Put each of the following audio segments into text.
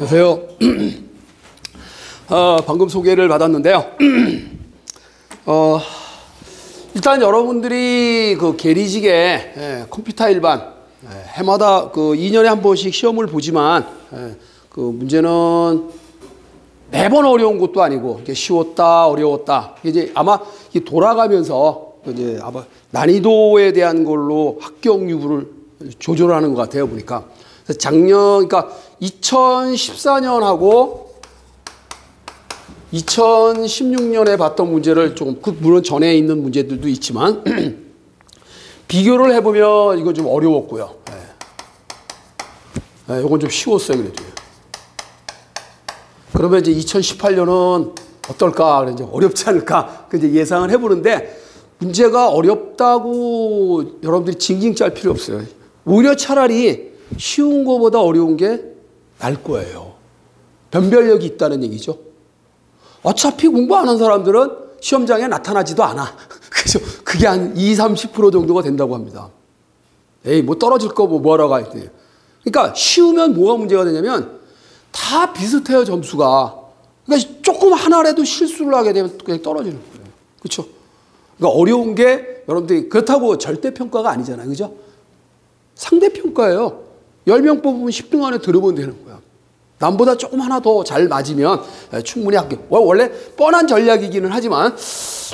안녕하세요. 어, 방금 소개를 받았는데요. 어, 일단 여러분들이 그 계리직에 예, 컴퓨터 일반 예, 해마다 그 2년에 한 번씩 시험을 보지만 예, 그 문제는 매번 어려운 것도 아니고 이게 쉬웠다 어려웠다 이제 아마 이 돌아가면서 이제 아마 난이도에 대한 걸로 합격 유부를 조절하는 것 같아요 보니까 작년 그러니까 2014년하고 2016년에 봤던 문제를 조금 그 물론 전에 있는 문제들도 있지만 비교를 해보면 이건 좀 어려웠고요. 네. 네, 이건 좀 쉬웠어요 그래도. 그러면 이제 2018년은 어떨까? 이제 어렵지 않을까? 그 이제 예상을 해보는데 문제가 어렵다고 여러분들이 징징 짤 필요 없어요. 오히려 차라리 쉬운 것보다 어려운 게 날 거예요. 변별력이 있다는 얘기죠. 어차피 공부 안 한 사람들은 시험장에 나타나지도 않아. 그죠? 그게 한 20, 30% 정도가 된다고 합니다. 에이, 뭐 떨어질 거 뭐 뭐하러 가. 그러니까 쉬우면 뭐가 문제가 되냐면 다 비슷해요, 점수가. 그러니까 조금 하나라도 실수를 하게 되면 그냥 떨어지는 거예요. 그렇죠? 그러니까 어려운 게 여러분들이 그렇다고 절대평가가 아니잖아요. 그죠? 상대평가예요. 10명 뽑으면 10등 안에 들어보면 되는 거야. 남보다 조금 하나 더 잘 맞으면 충분히 합격. 원래 뻔한 전략이기는 하지만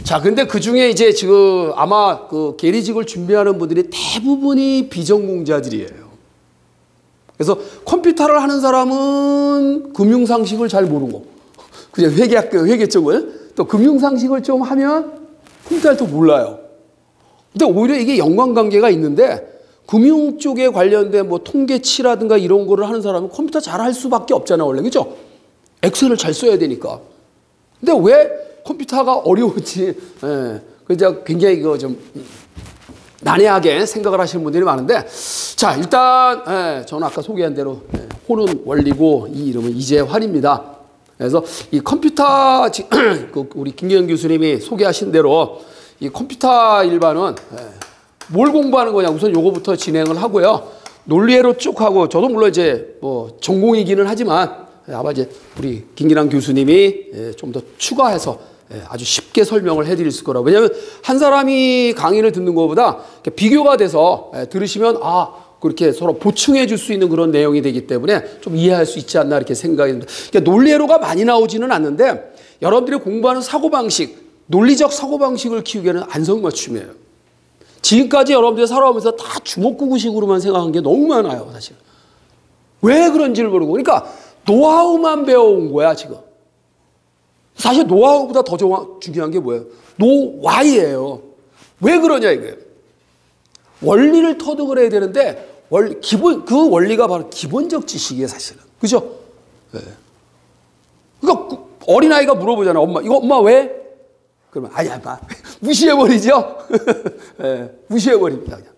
자, 근데 그 중에 이제 지금 아마 그 계리직을 준비하는 분들이 대부분이 비전공자들이에요. 그래서 컴퓨터를 하는 사람은 금융 상식을 잘 모르고 그냥 회계학교 회계 쪽을 또 금융 상식을 좀 하면 컴퓨터를 또 몰라요. 근데 오히려 이게 연관관계가 있는데 금융 쪽에 관련된 뭐 통계치라든가 이런 거를 하는 사람은 컴퓨터 잘 할 수밖에 없잖아, 원래. 그죠? 엑셀을 잘 써야 되니까. 근데 왜 컴퓨터가 어려운지, 예. 그저 굉장히 이거 좀 난해하게 생각을 하시는 분들이 많은데, 자, 일단, 예, 저는 아까 소개한 대로, 예, 호는 원리고, 이 이름은 이재환입니다. 그래서 이 컴퓨터, 그 우리 김기현 교수님이 소개하신 대로, 이 컴퓨터 일반은, 예, 뭘 공부하는 거냐 우선 요거부터 진행을 하고요. 논리회로 쭉 하고 저도 물론 이제 뭐 전공이기는 하지만 아마 이제 우리 김기남 교수님이 예, 좀더 추가해서 예, 아주 쉽게 설명을 해드릴 거라고. 왜냐하면 한 사람이 강의를 듣는 것보다 비교가 돼서 예, 들으시면 아 그렇게 서로 보충해 줄 수 있는 그런 내용이 되기 때문에 좀 이해할 수 있지 않나 이렇게 생각이 듭니다. 그러니까 논리회로가 많이 나오지는 않는데 여러분들이 공부하는 사고방식, 논리적 사고방식을 키우기에는 안성맞춤이에요. 지금까지 여러분들이 살아오면서 다 주먹구구식으로만 생각한 게 너무 많아요, 사실. 왜 그런지를 모르고. 그러니까 노하우만 배워온 거야, 지금. 사실 노하우보다 더 중요한 게 뭐예요? 노와이예요. 왜 그러냐 이거예요. 원리를 터득을 해야 되는데 원 기본 그 원리가 바로 기본적 지식이에요, 사실은. 그죠? 네. 그러니까 어린 아이가 물어보잖아, 엄마. 이거 엄마 왜? 그러면 아야 마 무시해버리죠. 네, 무시해버립니다. 그냥.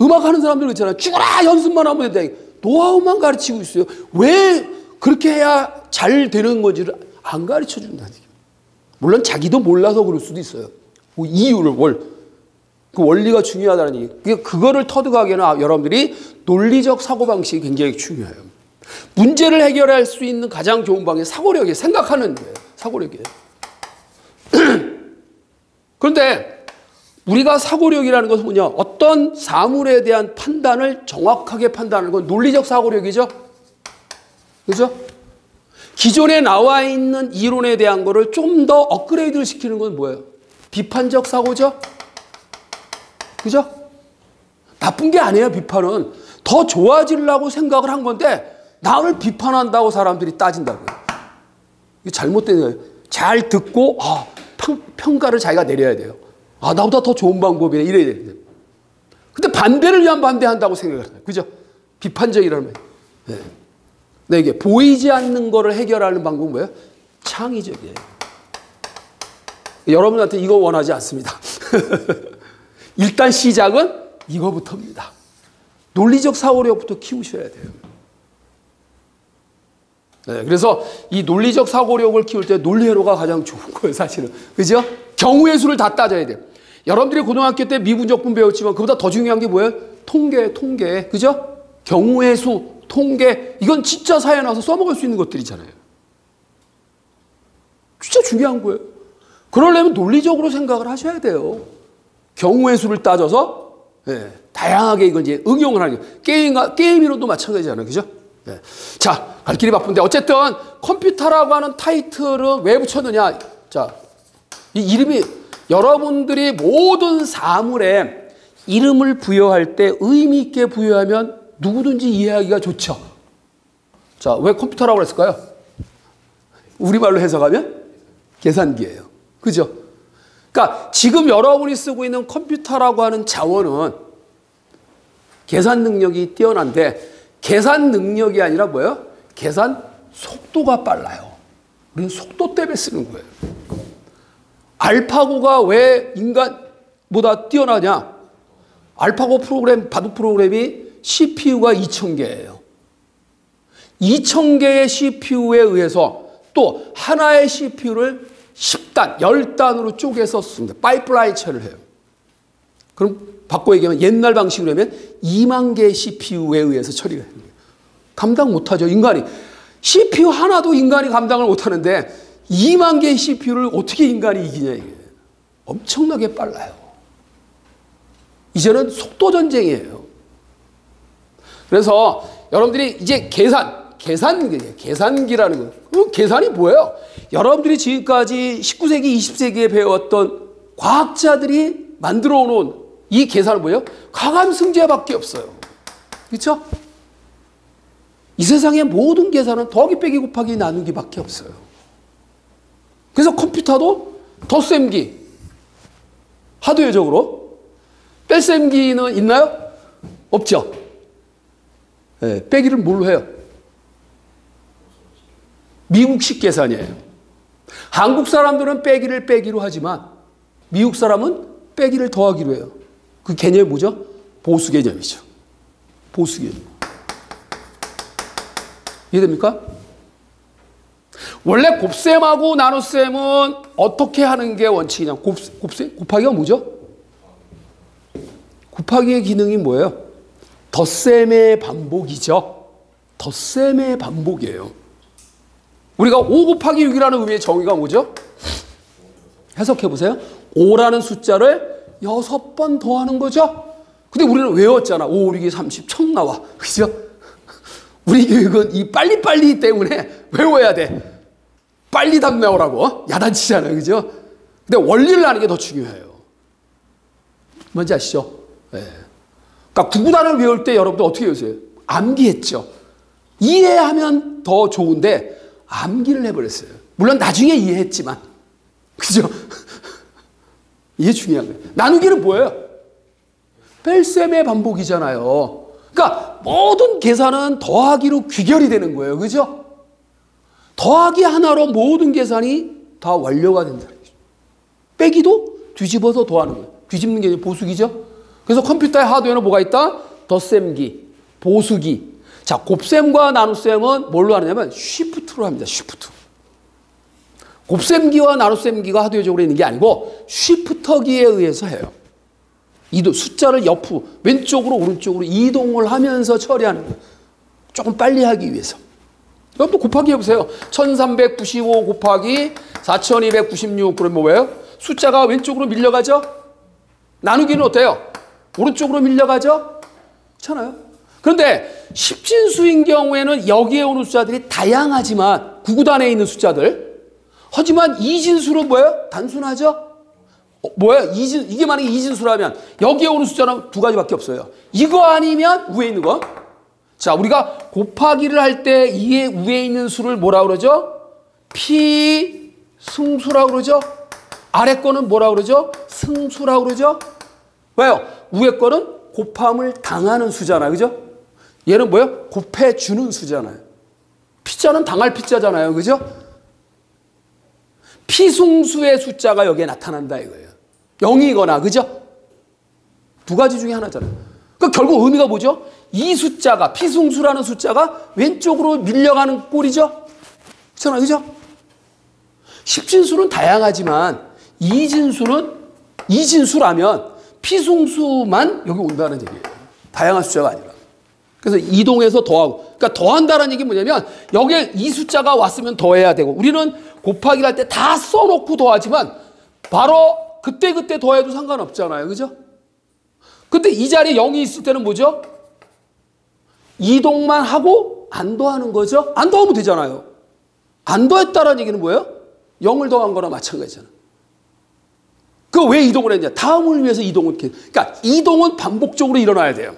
음악 하는 사람들 있잖아요. 죽어라 연습만 하면 된다. 노하우만 가르치고 있어요. 왜 그렇게 해야 잘 되는 건지를 안 가르쳐 얘기예요. 물론 자기도 몰라서 그럴 수도 있어요. 그 이유를 월. 그 원리가 중요하다는 얘기. 그거를 터득하기에는 여러분들이 논리적 사고방식이 굉장히 중요해요. 문제를 해결할 수 있는 가장 좋은 방법이 사고력이에요. 생각하는 거예요. 사고력이에요. 그런데 우리가 사고력이라는 것은 뭐냐? 어떤 사물에 대한 판단을 정확하게 판단하는 건 논리적 사고력이죠. 그죠? 기존에 나와 있는 이론에 대한 거를 좀 더 업그레이드를 시키는 건 뭐예요? 비판적 사고죠? 그죠? 나쁜 게 아니에요, 비판은. 더 좋아지려고 생각을 한 건데, 나를 비판한다고 사람들이 따진다고요. 이게 잘못된 거예요. 잘 듣고, 아, 평, 가를 자기가 내려야 돼요. 아, 나보다 더 좋은 방법이네. 이래야 돼요. 근데 반대를 위한 반대한다고 생각을 해요. 그죠? 비판적이라는 말. 네. 네, 이게 보이지 않는 거를 해결하는 방법은 뭐예요? 창의적이에요. 여러분한테 이거 원하지 않습니다. 일단 시작은 이거부터입니다. 논리적 사고력부터 키우셔야 돼요. 네, 그래서 이 논리적 사고력을 키울 때 논리회로가 가장 좋은 거예요, 사실은. 그죠? 경우의 수를 다 따져야 돼요. 여러분들이 고등학교 때 미분적분 배웠지만 그보다 더 중요한 게 뭐예요? 통계, 통계. 그죠? 경우의 수. 통계 이건 진짜 사회 나와서 써먹을 수 있는 것들이잖아요. 진짜 중요한 거예요. 그러려면 논리적으로 생각을 하셔야 돼요. 경우의 수를 따져서 예, 다양하게 이걸 이제 응용을 하는. 게임, 게임이로도 마찬가지잖아요. 그죠? 예. 자, 갈 길이 바쁜데 어쨌든 컴퓨터라고 하는 타이틀을 왜 붙였느냐. 자, 이 이름이 여러분들이 모든 사물에 이름을 부여할 때 의미 있게 부여하면 누구든지 이해하기가 좋죠. 자, 왜 컴퓨터라고 그랬을까요? 우리말로 해석하면 계산기예요. 그죠? 그러니까 지금 여러분이 쓰고 있는 컴퓨터라고 하는 자원은 계산 능력이 뛰어난데 계산 능력이 아니라 뭐예요? 계산 속도가 빨라요. 우리는 속도 때문에 쓰는 거예요. 알파고가 왜 인간보다 뛰어나냐? 알파고 프로그램, 바둑 프로그램이 CPU가 2,000개예요. 2,000개의 CPU에 의해서 또 하나의 CPU를 10단, 10단으로 쪼개서 씁니다. 파이프라인처를 해요. 그럼 바꿔 얘기하면 옛날 방식으로 하면 2만 개의 CPU에 의해서 처리가 됩니다. 감당 못하죠, 인간이. CPU 하나도 인간이 감당을 못하는데 2만 개의 CPU를 어떻게 인간이 이기냐, 이게. 엄청나게 빨라요. 이제는 속도 전쟁이에요. 그래서 여러분들이 이제 계산, 계산기, 계산기라는 거. 그 계산이 뭐예요? 여러분들이 지금까지 19세기, 20세기에 배웠던 과학자들이 만들어 놓은 이 계산은 뭐예요? 가감승제밖에 없어요. 그렇죠? 이 세상의 모든 계산은 더하기 빼기 곱하기 나누기밖에 없어요. 그래서 컴퓨터도 덧셈기, 하드웨어적으로 뺄셈기는 있나요? 없죠. 네, 빼기를 뭘로 해요? 미국식 계산이에요. 한국 사람들은 빼기를 빼기로 하지만 미국 사람은 빼기를 더하기로 해요. 그 개념이 뭐죠? 보수 개념이죠. 보수 개념. 이해됩니까? 원래 곱셈하고 나눗셈은 어떻게 하는 게 원칙이냐? 곱, 곱셈, 곱하기가 뭐죠? 곱하기의 기능이 뭐예요? 덧셈의 반복이죠. 덧셈의 반복이에요. 우리가 5 곱하기 6이라는 의미의 정의가 뭐죠? 해석해 보세요. 5라는 숫자를 6번 더하는 거죠. 근데 우리는 외웠잖아. 5, 6이 30, 청 나와. 그죠? 우리 교육은 이 빨리빨리 때문에 외워야 돼. 빨리 답 나오라고. 야단치잖아요. 그죠? 근데 원리를 아는 게 더 중요해요. 뭔지 아시죠? 네. 그러니까 구구단을 외울 때 여러분들 어떻게 외우세요? 암기했죠. 이해하면 더 좋은데 암기를 해버렸어요. 물론 나중에 이해했지만. 그죠? 이게 중요한 거예요. 나누기는 뭐예요? 뺄셈의 반복이잖아요. 그러니까 모든 계산은 더하기로 귀결이 되는 거예요. 그죠? 더하기 하나로 모든 계산이 다 완료가 된다. 빼기도 뒤집어서 더하는 거예요. 뒤집는 게 보수기죠? 그래서 컴퓨터의 하드웨어는 뭐가 있다? 덧셈기, 보수기. 자, 곱셈과 나눗셈은 뭘로 하느냐면 쉬프트로 합니다. 쉬프트. 곱셈기와 나눗셈기가 하드웨어적으로 있는 게 아니고 쉬프터기에 의해서 해요. 이도 숫자를 옆으로 왼쪽으로 오른쪽으로 이동을 하면서 처리하는 거예요. 조금 빨리 하기 위해서. 여러분 곱하기 해보세요. 1395 곱하기 4296 그러면 뭐예요? 숫자가 왼쪽으로 밀려가죠? 나누기는 어때요? 오른쪽으로 밀려가죠? 그렇잖아요. 그런데 십진수인 경우에는 여기에 오는 숫자들이 다양하지만 구구단에 있는 숫자들 하지만 이진수는 뭐예요? 단순하죠? 어, 뭐예요? 이진, 이게 만약에 이진수라면 여기에 오는 숫자는 두 가지밖에 없어요. 이거 아니면 위에 있는 거. 자, 우리가 곱하기를 할 때 이게 위에 있는 수를 뭐라 그러죠? 피 승수라고 그러죠? 아래 거는 뭐라 그러죠? 승수라고 그러죠? 왜요? 위에 거는 곱함을 당하는 수잖아요. 그죠? 얘는 뭐예요? 곱해주는 수잖아요. 피자는 당할 피자잖아요. 그죠? 피승수의 숫자가 여기에 나타난다 이거예요. 0이거나, 그죠? 두 가지 중에 하나잖아요. 그러니까 결국 의미가 뭐죠? 이 숫자가, 피승수라는 숫자가 왼쪽으로 밀려가는 꼴이죠? 그렇잖아요. 그죠? 십진수는 다양하지만 이진수는 이진수라면 피승수만 여기 온다는 얘기예요. 다양한 숫자가 아니라. 그래서 이동해서 더하고. 그러니까 더한다는 얘기 뭐냐면 여기에 이 숫자가 왔으면 더해야 되고 우리는 곱하기를 할 때 다 써놓고 더하지만 바로 그때 그때 더해도 상관없잖아요. 그죠? 근데 이 자리에 0이 있을 때는 뭐죠? 이동만 하고 안 더하는 거죠? 안 더하면 되잖아요. 안 더했다라는 얘기는 뭐예요? 0을 더한 거나 마찬가지잖아. 그 왜 이동을 했냐? 다음을 위해서 이동을, 그러니까 이동은 반복적으로 일어나야 돼요.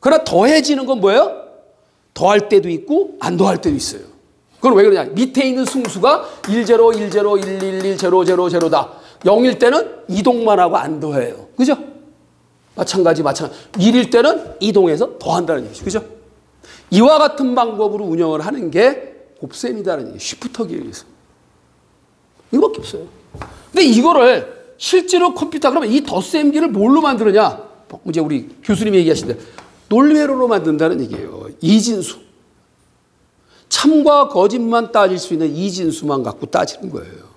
그러나 더해지는 건 뭐예요? 더할 때도 있고 안 더할 때도 있어요. 그건 왜 그러냐? 밑에 있는 승수가 10, 10, 111, 0, 0, 0다. 0일 때는 이동만 하고 안 더해요. 그죠? 마찬가지, 마찬가지. 1일 때는 이동해서 더한다는 얘기죠. 그죠? 이와 같은 방법으로 운영을 하는 게 곱셈이다는 얘기 쉬프터기에 의해서. 이거밖에 없어요. 근데 이거를 실제로 컴퓨터, 그러면 이 덧셈기를 뭘로 만드느냐? 이제 우리 교수님이 얘기하신대. 논리회로로 만든다는 얘기예요. 이진수. 참과 거짓만 따질 수 있는 이진수만 갖고 따지는 거예요.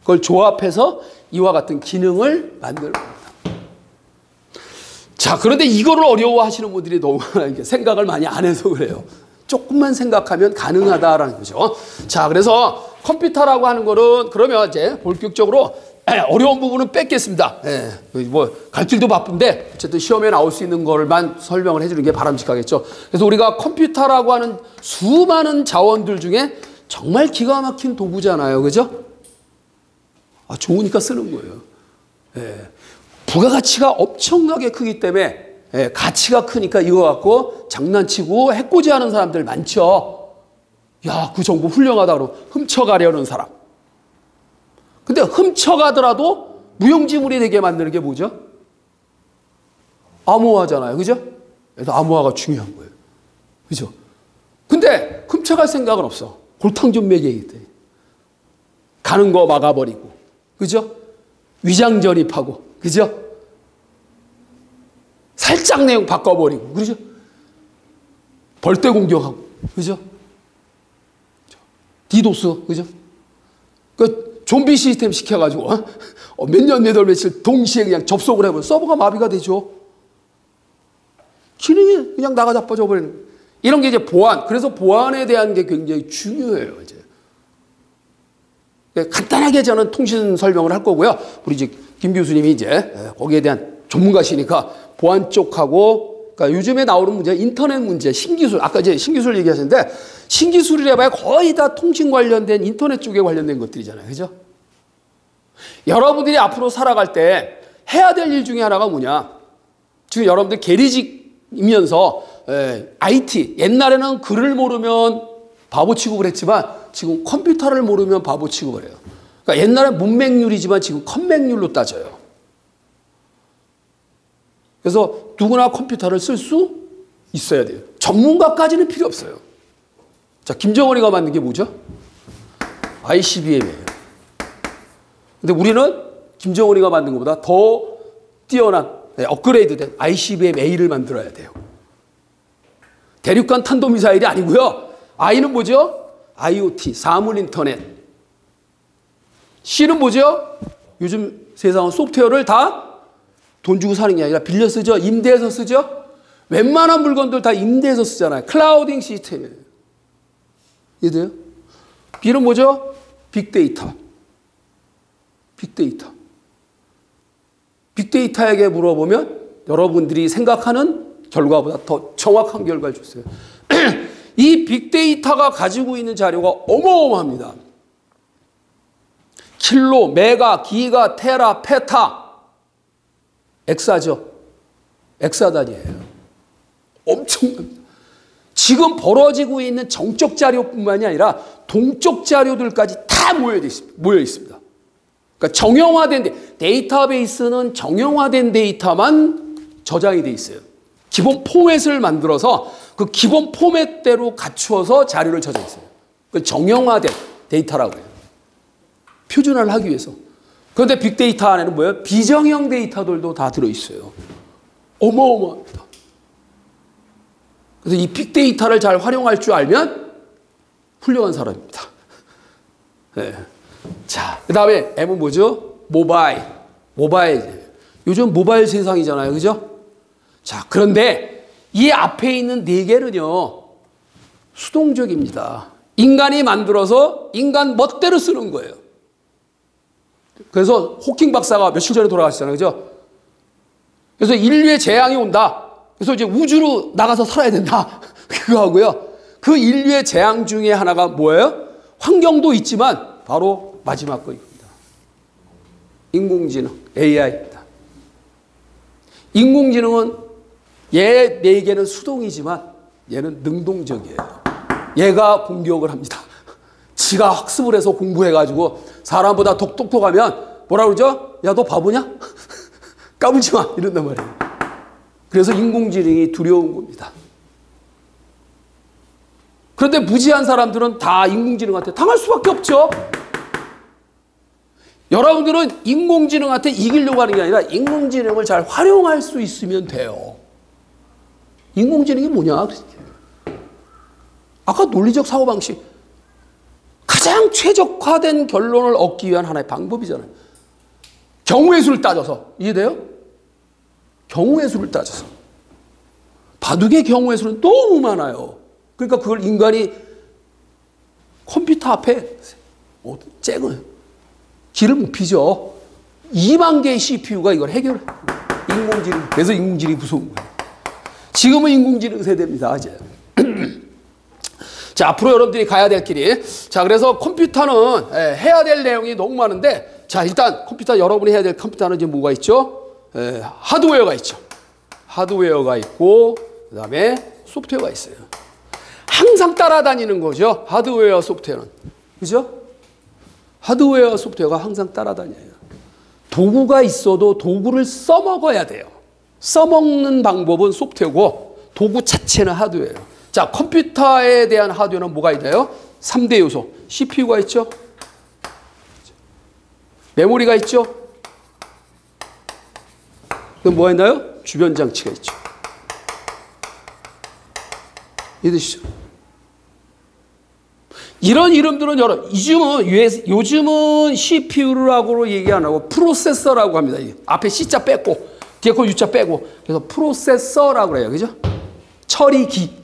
그걸 조합해서 이와 같은 기능을 만드는 겁니다. 자, 그런데 이거를 어려워하시는 분들이 너무 생각을 많이 안 해서 그래요. 조금만 생각하면 가능하다라는 거죠. 자, 그래서 컴퓨터라고 하는 거는 그러면 이제 본격적으로 예, 어려운 부분은 뺏겠습니다. 예, 뭐갈 길도 바쁜데 어쨌든 시험에 나올 수 있는 걸만 설명을 해주는 게 바람직하겠죠. 그래서 우리가 컴퓨터라고 하는 수많은 자원들 중에 정말 기가 막힌 도구잖아요, 그죠? 아, 좋으니까 쓰는 거예요. 예, 부가가치가 엄청나게 크기 때문에 예, 가치가 크니까 이거 갖고 장난치고 해코지하는 사람들 많죠. 야, 그 정보 훌륭하다 그러고 훔쳐가려는 사람. 근데 훔쳐가더라도 무용지물이 되게 만드는 게 뭐죠? 암호화잖아요. 그죠? 그래서 암호화가 중요한 거예요. 그죠? 근데 훔쳐갈 생각은 없어. 골탕 좀 먹이기 때문에. 가는 거 막아버리고. 그죠? 위장 전입하고. 그죠? 살짝 내용 바꿔버리고. 그죠? 벌떼 공격하고. 그죠? 디도스. 그죠? 그 좀비 시스템 시켜가지고 어? 어 몇년 몇 월 며칠 동시에 그냥 접속을 해버려 서버가 마비가 되죠. 기능이 그냥 나가 자빠져 버리는 이런 게 이제 보안. 그래서 보안에 대한 게 굉장히 중요해요. 이제 네, 간단하게 저는 통신 설명을 할 거고요. 우리 이제 김 교수님이 이제 예, 거기에 대한 전문가시니까 보안 쪽하고 그러니까 요즘에 나오는 문제, 인터넷 문제, 신기술, 아까 이제 신기술 얘기하셨는데, 신기술이라 봐야 거의 다 통신 관련된 인터넷 쪽에 관련된 것들이잖아요. 그죠? 여러분들이 앞으로 살아갈 때 해야 될 일 중에 하나가 뭐냐? 지금 여러분들 계리직이면서 에, IT, 옛날에는 글을 모르면 바보 취급을 했지만 지금 컴퓨터를 모르면 바보 취급을 해요. 그러니까 옛날에 문맹률이지만 지금 컴맹률로 따져요. 그래서 누구나 컴퓨터를 쓸 수 있어야 돼요. 전문가까지는 필요 없어요. 자, 김정은이가 만든 게 뭐죠? ICBM이에요. 근데 우리는 김정은이가 만든 것보다 더 뛰어난 네, 업그레이드된 ICBM A를 만들어야 돼요. 대륙간 탄도미사일이 아니고요. I는 뭐죠? IoT, 사물 인터넷. C는 뭐죠? 요즘 세상은 소프트웨어를 다 돈 주고 사는 게 아니라 빌려 쓰죠. 임대해서 쓰죠. 웬만한 물건들 다 임대해서 쓰잖아요. 클라우딩 시스템이에요. 이해돼요? B는 뭐죠? 빅데이터. 빅데이터. 빅데이터에게 물어보면 여러분들이 생각하는 결과보다 더 정확한 결과를 줬어요. 이 빅데이터가 가지고 있는 자료가 어마어마합니다. 킬로, 메가, 기가, 테라, 페타, 엑사죠. 엑사단이에요. 엄청납니다. 지금 벌어지고 있는 정적 자료뿐만이 아니라 동적 자료들까지 다 모여 있습니다. 그러니까 정형화된 데이터베이스는 정형화된 데이터만 저장이 돼 있어요. 기본 포맷을 만들어서 그 기본 포맷대로 갖추어서 자료를 저장했어요. 그 정형화된 데이터라고 해요. 표준화를 하기 위해서. 그런데 빅데이터 안에는 뭐예요? 비정형 데이터들도 다 들어있어요. 어마어마합니다. 그래서 이 빅데이터를 잘 활용할 줄 알면 훌륭한 사람입니다. 네. 자, 그 다음에 M은 뭐죠? 모바일. 모바일. 요즘 모바일 세상이잖아요. 그죠? 자, 그런데 이 앞에 있는 네 개는요, 수동적입니다. 인간이 만들어서 인간 멋대로 쓰는 거예요. 그래서 호킹 박사가 며칠 전에 돌아가셨잖아요. 그죠? 그래서 인류의 재앙이 온다. 그래서 이제 우주로 나가서 살아야 된다. 그거 하고요. 그 인류의 재앙 중에 하나가 뭐예요? 환경도 있지만 바로 마지막 거입니다. 인공지능, AI입니다. 인공지능은 얘네 개는 수동이지만 얘는 능동적이에요. 얘가 공격을 합니다. 지가 학습을 해서 공부해가지고 사람보다 똑똑똑하면 뭐라 그러죠? 야, 너 바보냐? 까불지 마. 이런단 말이에요. 그래서 인공지능이 두려운 겁니다. 그런데 무지한 사람들은 다 인공지능한테 당할 수밖에 없죠. 여러분들은 인공지능한테 이기려고 하는 게 아니라 인공지능을 잘 활용할 수 있으면 돼요. 인공지능이 뭐냐? 아까 논리적 사고방식. 가장 최적화된 결론을 얻기 위한 하나의 방법이잖아요. 경우의 수를 따져서. 이해돼요? 경우의 수를 따져서. 바둑의 경우의 수는 너무 많아요. 그러니까 그걸 인간이 컴퓨터 앞에 쨍을 길을 못 피죠. 2만 개의 CPU가 이걸 해결해. 인공지능. 그래서 인공지능이 무서운 거예요. 지금은 인공지능 세대입니다, 이제. 자, 앞으로 여러분들이 가야 될 길이. 자, 그래서 컴퓨터는 예, 해야 될 내용이 너무 많은데, 자, 일단 컴퓨터, 여러분이 해야 될 컴퓨터는 이제 뭐가 있죠? 에, 예, 하드웨어가 있죠. 하드웨어가 있고, 그 다음에 소프트웨어가 있어요. 항상 따라다니는 거죠. 하드웨어, 소프트웨어는. 그죠? 하드웨어, 소프트웨어가 항상 따라다녀요. 도구가 있어도 도구를 써먹어야 돼요. 써먹는 방법은 소프트웨어고 도구 자체는 하드웨어예요. 자, 컴퓨터에 대한 하드웨어는 뭐가 있나요? 3대 요소. CPU가 있죠. 메모리가 있죠. 그럼 뭐가 있나요? 주변 장치가 있죠. 이해되시죠? 이런 이름들은 여러 요즘은 요즘은 CPU라고 얘기 안 하고 프로세서라고 합니다. 앞에 C자 뺐고 뒤에 거 U자 빼고 그래서 프로세서라고 해요. 그죠? 처리기.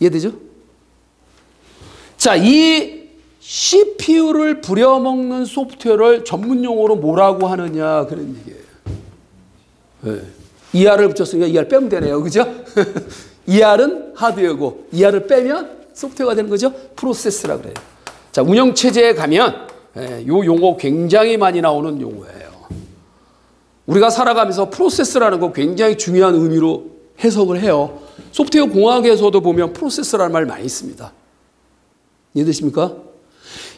이해되죠? 자, 이 CPU를 부려먹는 소프트웨어를 전문 용어로 뭐라고 하느냐 그런 얘기예요. 네. ER을 붙였으니까 ER 빼면 되네요. 그죠? ER은 하드웨어고 ER을 빼면 소프트웨어가 되는 거죠. 프로세스라 그래요. 자, 운영체제에 가면 예, 요 용어 굉장히 많이 나오는 용어예요. 우리가 살아가면서 프로세스라는 거 굉장히 중요한 의미로 해석을 해요. 소프트웨어 공학에서도 보면 프로세스라는 말 많이 씁니다. 이해되십니까?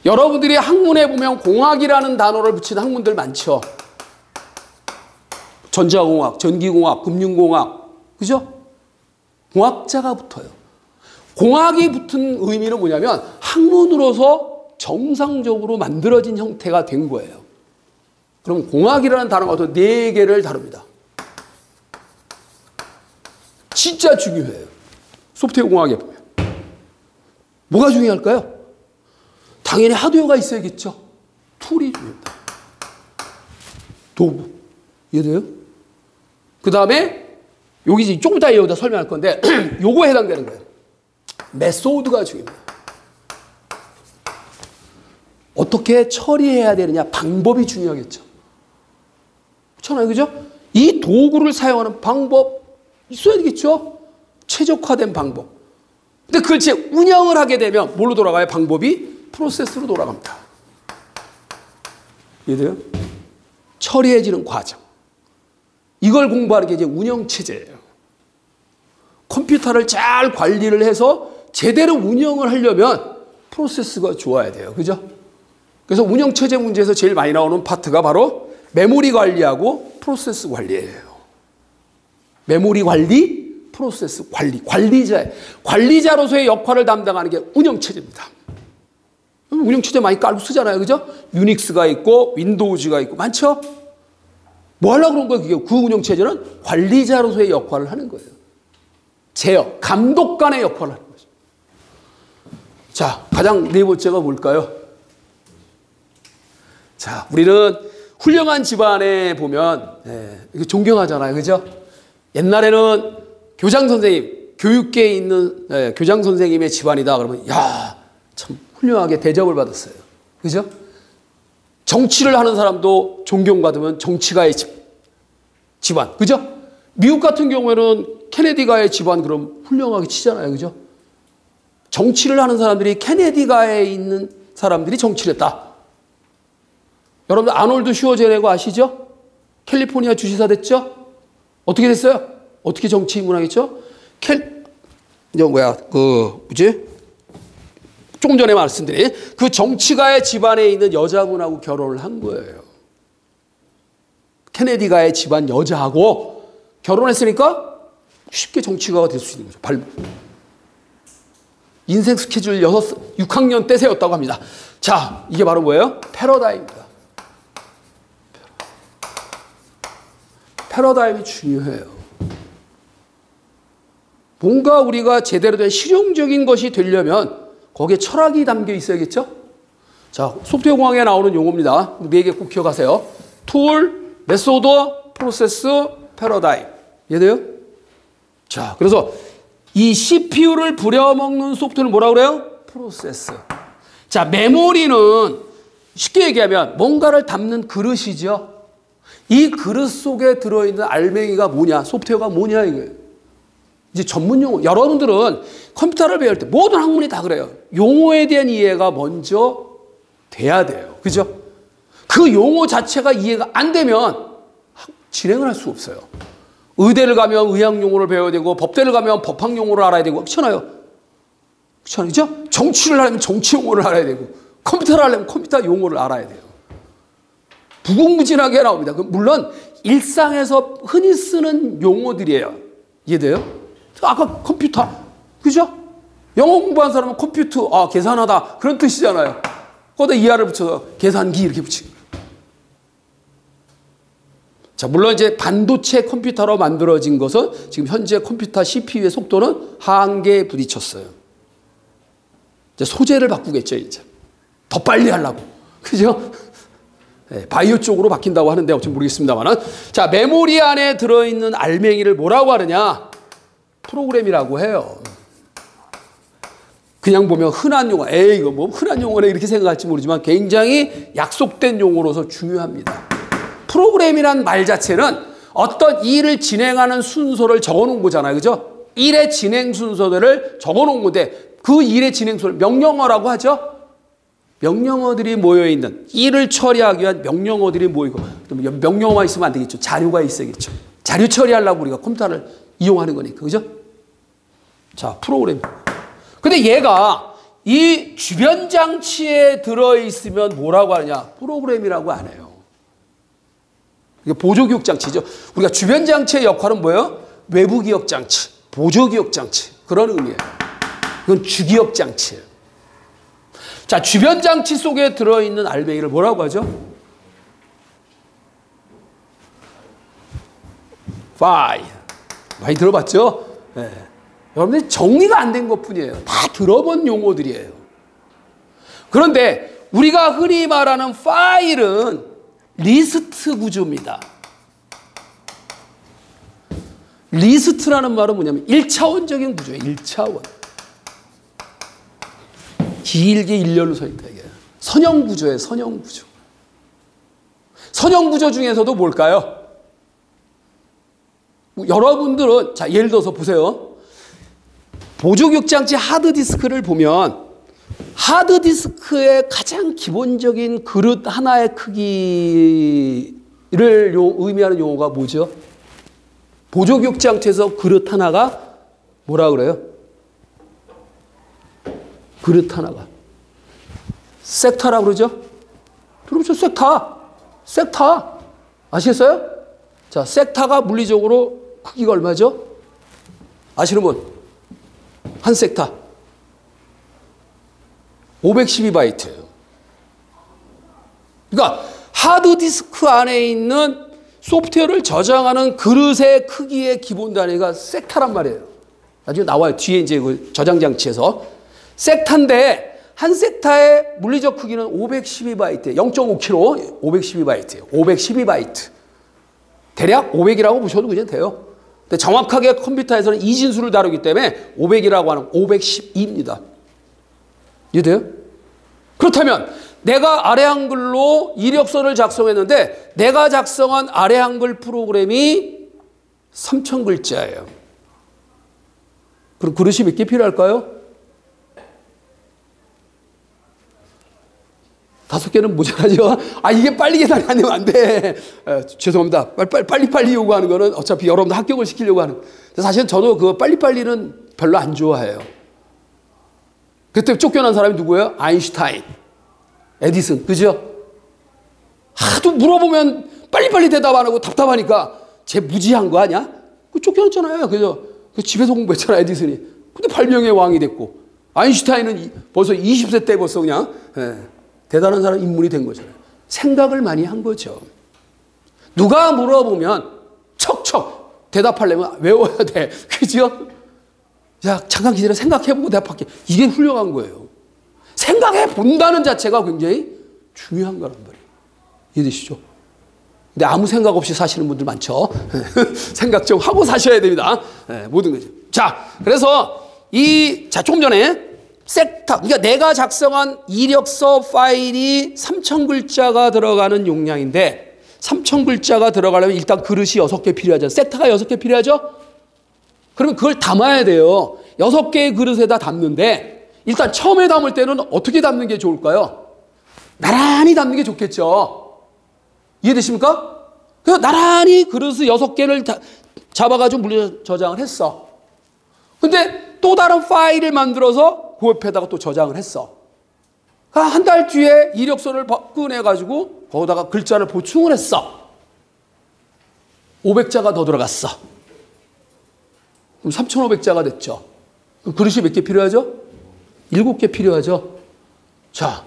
여러분들이 학문에 보면 공학이라는 단어를 붙이는 학문들 많죠. 전자공학, 전기공학, 금융공학, 그죠? 공학자가 붙어요. 공학이 붙은 의미는 뭐냐면 학문으로서 정상적으로 만들어진 형태가 된 거예요. 그럼 공학이라는 단어가 또 네 개를 다룹니다. 진짜 중요해요. 소프트웨어 공학에 보면. 뭐가 중요할까요? 당연히 하드웨어가 있어야겠죠. 툴이 중요합니다. 도구. 이해돼요? 그 다음에 여기 조금 이따 여기다 설명할 건데 요거에 해당되는 거예요. 메소드가 중요합니다. 어떻게 처리해야 되느냐 방법이 중요하겠죠. 그렇잖아요. 그죠? 이 도구를 사용하는 방법 있어야 되겠죠. 최적화된 방법. 근데 그걸 제 운영을 하게 되면 뭘로 돌아가요? 방법이 프로세스로 돌아갑니다. 이해돼요? 처리해지는 과정. 이걸 공부하는 게 이제 운영체제예요. 컴퓨터를 잘 관리를 해서 제대로 운영을 하려면 프로세스가 좋아야 돼요. 그죠? 그래서 운영체제 문제에서 제일 많이 나오는 파트가 바로 메모리 관리하고 프로세스 관리예요. 메모리 관리, 프로세스 관리. 관리자, 관리자로서의 역할을 담당하는 게 운영체제입니다. 운영체제 많이 깔고 쓰잖아요. 그죠? 유닉스가 있고, 윈도우즈가 있고, 많죠? 뭐 하려고 그런 거예요? 그게 그 운영체제는 관리자로서의 역할을 하는 거예요. 제어, 감독관의 역할을 하는 자, 가장 네 번째가 뭘까요? 자, 우리는 훌륭한 집안에 보면 예, 존경하잖아요. 그죠? 옛날에는 교장 선생님, 교육계에 있는 예, 교장 선생님의 집안이다. 그러면 야, 참 훌륭하게 대접을 받았어요. 그죠? 정치를 하는 사람도 존경받으면 정치가의 집, 집안. 그죠? 미국 같은 경우에는 케네디가의 집안 그럼 훌륭하게 치잖아요. 그죠? 정치를 하는 사람들이 케네디가에 있는 사람들이 정치를 했다. 여러분들 아놀드 슈워제네거 아시죠? 캘리포니아 주지사 됐죠? 어떻게 됐어요? 어떻게 정치 인문하겠죠? 캘, 저 뭐야, 그, 뭐지? 조금 전에 말씀드린 그 정치가의 집안에 있는 여자분하고 결혼을 한 거예요. 케네디가의 집안 여자하고 결혼했으니까 쉽게 정치가가 될 수 있는 거죠. 발, 인생 스케줄 6, 6학년 때 세웠다고 합니다. 자, 이게 바로 뭐예요? 패러다임입니다. 패러다임이 중요해요. 뭔가 우리가 제대로 된 실용적인 것이 되려면 거기에 철학이 담겨 있어야겠죠? 자, 소프트웨어 공학에 나오는 용어입니다. 네 개 꼭 기억하세요. tool, method, 프로세스, 패러다임. 이해돼요? 자, 그래서 이 CPU를 부려먹는 소프트웨어를 뭐라 그래요? 프로세스. 자, 메모리는 쉽게 얘기하면 뭔가를 담는 그릇이죠. 이 그릇 속에 들어있는 알맹이가 뭐냐, 소프트웨어가 뭐냐, 이거예요. 이제 전문 용어. 여러분들은 컴퓨터를 배울 때 모든 학문이 다 그래요. 용어에 대한 이해가 먼저 돼야 돼요. 그죠? 그 용어 자체가 이해가 안 되면 진행을 할 수 없어요. 의대를 가면 의학 용어를 배워야 되고 법대를 가면 법학 용어를 알아야 되고 그렇잖아요. 그렇죠? 정치를 하려면 정치 용어를 알아야 되고 컴퓨터를 하려면 컴퓨터 용어를 알아야 돼요. 부궁무진하게 나옵니다. 물론 일상에서 흔히 쓰는 용어들이에요. 이해돼요? 아까 컴퓨터, 그죠? 영어 공부한 사람은 컴퓨터, 아 계산하다 그런 뜻이잖아요. 거기다 이하를 붙여서 계산기 이렇게 붙이는 자, 물론 이제 반도체 컴퓨터로 만들어진 것은 지금 현재 컴퓨터 CPU의 속도는 한계에 부딪혔어요. 이제 소재를 바꾸겠죠, 이제. 더 빨리 하려고. 그죠? 네, 바이오 쪽으로 바뀐다고 하는데 어찌 모르겠습니다만은. 자, 메모리 안에 들어있는 알맹이를 뭐라고 하느냐? 프로그램이라고 해요. 그냥 보면 흔한 용어, 에이, 이거 뭐 흔한 용어네 이렇게 생각할지 모르지만 굉장히 약속된 용어로서 중요합니다. 프로그램이란 말 자체는 어떤 일을 진행하는 순서를 적어 놓은 거잖아요. 그죠? 일의 진행 순서들을 적어 놓은 건데 그 일의 진행 순서 명령어라고 하죠. 명령어들이 모여 있는 일을 처리하기 위한 명령어들이 모이고 명령어만 있으면 안 되겠죠. 자료가 있어야겠죠. 자료 처리하려고 우리가 컴퓨터를 이용하는 거니까. 그죠? 자, 프로그램. 근데 얘가 이 주변 장치에 들어 있으면 뭐라고 하느냐? 프로그램이라고 안 해요. 이게 보조 기억 장치죠. 우리가 주변 장치의 역할은 뭐예요? 외부 기억 장치, 보조 기억 장치 그런 의미예요. 이건 주기억 장치예요. 자, 주변 장치 속에 들어 있는 알맹이를 뭐라고 하죠? 파이. 많이 들어봤죠? 네. 여러분들 정리가 안 된 것 뿐이에요. 다 들어본 용어들이에요. 그런데 우리가 흔히 말하는 파일은 리스트 구조입니다. 리스트라는 말은 뭐냐면 1차원적인 구조예요. 1차원. 길게 일렬로 서 있다 이게. 선형 구조예요. 선형 구조. 선형 구조 중에서도 뭘까요? 여러분들은 자 예를 들어서 보세요. 보조기억 장치 하드 디스크를 보면 하드디스크의 가장 기본적인 그릇 하나의 크기를 요, 의미하는 용어가 뭐죠? 보조격 장치에서 그릇 하나가 뭐라 그래요? 그릇 하나가. 섹타라 그러죠? 들어보죠? 섹타. 섹타. 아시겠어요? 자, 섹타가 물리적으로 크기가 얼마죠? 아시는 분? 한 섹타. 512바이트예요. 그러니까 하드디스크 안에 있는 소프트웨어를 저장하는 그릇의 크기의 기본 단위가 섹타란 말이에요. 나중에 나와요. 뒤에 이제 그 저장 장치에서. 섹타인데 한 섹타의 물리적 크기는 512바이트, 0.5kg, 512바이트예요. 512바이트. 대략 500이라고 보셔도 그냥 돼요. 근데 정확하게 컴퓨터에서는 이진수를 다루기 때문에 500이라고 하는 512입니다. 이해돼요? 그렇다면 내가 아래 한글로 이력서를 작성했는데 내가 작성한 아래 한글 프로그램이 3,000글자예요. 그럼 그릇이 몇 개 필요할까요? 다섯 개는 모자라죠. 아 이게 빨리 계산이 안 되면 안 돼. 에, 죄송합니다. 빨리 빨리 빨리 요구하는 거는 어차피 여러분들 합격을 시키려고 하는. 사실 저도 그 빨리 빨리는 별로 안 좋아해요. 그때 쫓겨난 사람이 누구예요? 아인슈타인, 에디슨, 그죠? 하도 물어보면 빨리빨리 대답 안 하고 답답하니까 쟤 무지한 거 아니야? 그 쫓겨났잖아요. 그죠? 그 집에서 공부했잖아, 에디슨이. 근데 발명의 왕이 됐고. 아인슈타인은 벌써 20세 때 벌써 그냥, 예. 대단한 사람 인물이 된 거잖아요. 생각을 많이 한 거죠. 누가 물어보면 척척 대답하려면 외워야 돼. 그죠? 야, 잠깐 기다려 생각해보고 대답할게. 이게 훌륭한 거예요. 생각해 본다는 자체가 굉장히 중요한 거란 말이에요. 이해되시죠? 근데 아무 생각 없이 사시는 분들 많죠. 생각 좀 하고 사셔야 됩니다. 네, 모든 거죠. 자, 그래서 이, 자, 조금 전에 섹터, 그러니까 내가 작성한 이력서 파일이 3,000글자가 들어가는 용량인데 3,000글자가 들어가려면 일단 그릇이 6개 필요하죠. 섹터가 6개 필요하죠? 그러면 그걸 담아야 돼요. 6개의 그릇에다 담는데 일단 처음에 담을 때는 어떻게 담는 게 좋을까요? 나란히 담는 게 좋겠죠. 이해되십니까? 그래서 나란히 그릇을 6개를 잡아가지고 물려 저장을 했어. 근데 또 다른 파일을 만들어서 그 옆에다가 또 저장을 했어. 그러니까 한달 뒤에 이력서를 꺼내가지고 거기다가 글자를 보충을 했어. 500자가 더 들어갔어. 그럼 3,500자가 됐죠. 그럼 그릇이 몇 개 필요하죠? 7개 필요하죠. 자,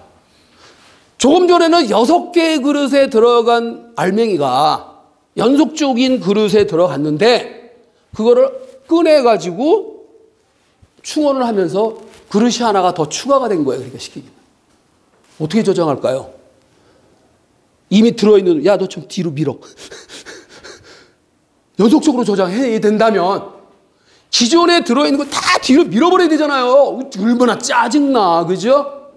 조금 전에는 6개의 그릇에 들어간 알맹이가 연속적인 그릇에 들어갔는데 그거를 꺼내가지고 충원을 하면서 그릇이 하나가 더 추가가 된 거예요. 그러니까 시키기. 어떻게 저장할까요? 이미 들어있는, 야, 너 좀 뒤로 밀어. 연속적으로 저장해야 된다면, 기존에 들어있는 거 다 뒤로 밀어버려야 되잖아요. 얼마나 짜증나. 그죠?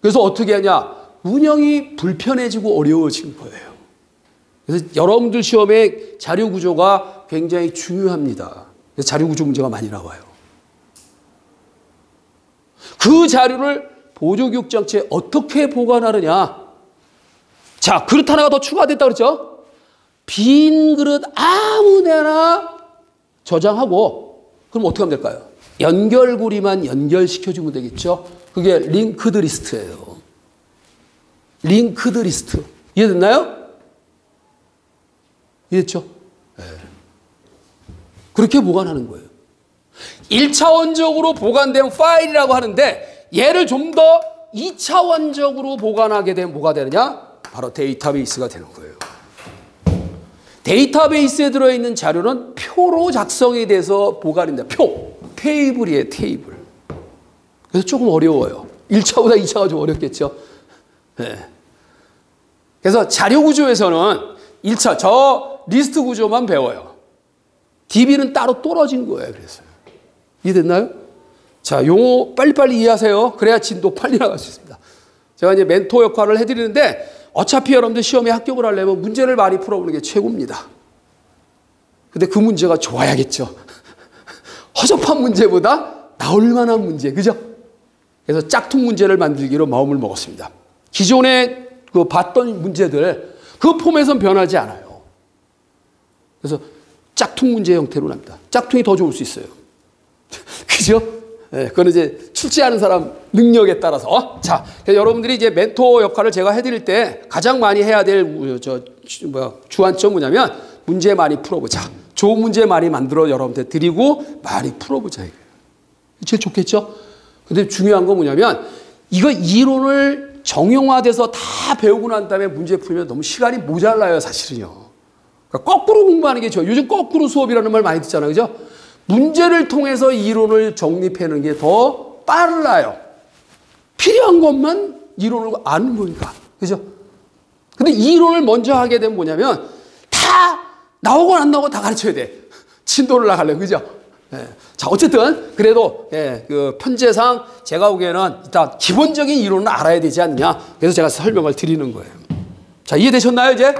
그래서 어떻게 하냐. 운영이 불편해지고 어려워진 거예요. 그래서 여러분들 시험에 자료 구조가 굉장히 중요합니다. 자료 구조 문제가 많이 나와요. 그 자료를 보조기억 장치에 어떻게 보관하느냐. 자, 그릇 하나가 더 추가됐다 그랬죠? 빈 그릇 아무 데나 저장하고 그럼 어떻게 하면 될까요? 연결고리만 연결시켜주면 되겠죠? 그게 linked list예요. linked list. 이해됐나요? 이해됐죠? 네. 그렇게 보관하는 거예요. 1차원적으로 보관된 파일이라고 하는데 얘를 좀 더 2차원적으로 보관하게 되면 뭐가 되느냐? 바로 데이터베이스가 되는 거예요. 데이터베이스에 들어있는 자료는 표로 작성이 돼서 보관입니다. 표. 테이블이에요, 테이블. 그래서 조금 어려워요. 1차보다 2차가 좀 어렵겠죠. 네. 그래서 자료 구조에서는 1차, 저 리스트 구조만 배워요. DB는 따로 떨어진 거예요, 그래서. 이해됐나요? 자, 용어 빨리빨리 이해하세요. 그래야 진도 빨리 나갈 수 있습니다. 제가 이제 멘토 역할을 해드리는데 어차피 여러분들 시험에 합격을 하려면 문제를 많이 풀어보는 게 최고입니다. 근데 그 문제가 좋아야겠죠. 허접한 문제보다 나올 만한 문제, 그죠? 그래서 짝퉁 문제를 만들기로 마음을 먹었습니다. 기존에 그 봤던 문제들 그 폼에선 변하지 않아요. 그래서 짝퉁 문제 형태로 납니다. 짝퉁이 더 좋을 수 있어요. 그죠? 네, 그건 이제 출제하는 사람 능력에 따라서. 자, 여러분들이 이제 멘토 역할을 제가 해드릴 때 가장 많이 해야 될, 저, 뭐야, 주안점 뭐냐면 문제 많이 풀어보자. 좋은 문제 많이 만들어 여러분들 드리고 많이 풀어보자. 제일 좋겠죠? 근데 중요한 건 뭐냐면 이거 이론을 정형화돼서 다 배우고 난 다음에 문제 풀면 너무 시간이 모자라요, 사실은요. 그러니까 거꾸로 공부하는 게 좋아요. 요즘 거꾸로 수업이라는 말 많이 듣잖아요. 그죠? 문제를 통해서 이론을 정립하는 게 더 빨라요. 필요한 것만 이론을 아는 거니까. 그죠? 근데 이론을 먼저 하게 되면 뭐냐면 다 나오고 안 나오고 다 가르쳐야 돼. 진도를 나갈래, 그죠? 예. 자, 어쨌든, 그래도, 예, 그 편제상 제가 보기에는 일단 기본적인 이론은 알아야 되지 않느냐. 그래서 제가 설명을 드리는 거예요. 자, 이해되셨나요, 이제?